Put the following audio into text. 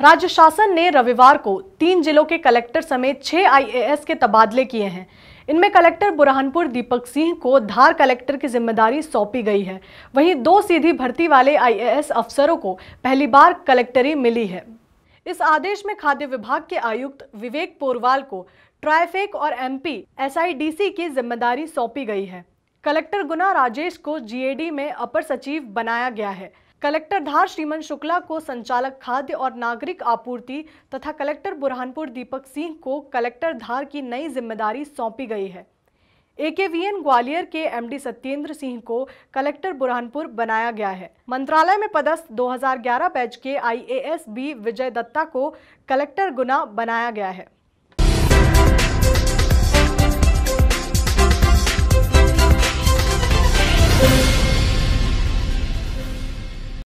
राज्य शासन ने रविवार को तीन जिलों के कलेक्टर समेत छह आईएएस के तबादले किए हैं। इनमें कलेक्टर बुरहानपुर दीपक सिंह को धार कलेक्टर की ज़िम्मेदारी सौंपी गई है। वहीं दो सीधी भर्ती वाले आईएएस अफसरों को पहली बार कलेक्टरी मिली है। इस आदेश में खाद्य विभाग के आयुक्त विवेक पोरवाल को ट्राइफेक और एमपी एसआईडीसी की ज़िम्मेदारी सौंपी गई है। कलेक्टर गुना राजेश को जीएडी में अपर सचिव बनाया गया है। कलेक्टर धार श्रीमन शुक्ला को संचालक खाद्य और नागरिक आपूर्ति तथा कलेक्टर बुरहानपुर दीपक सिंह को कलेक्टर धार की नई ज़िम्मेदारी सौंपी गई है। एकेवीएन ग्वालियर के एमडी सत्येंद्र सिंह को कलेक्टर बुरहानपुर बनाया गया है। मंत्रालय में पदस्थ 2011 बैच के आईएएस बी विजय दत्ता को कलेक्टर गुना बनाया गया है।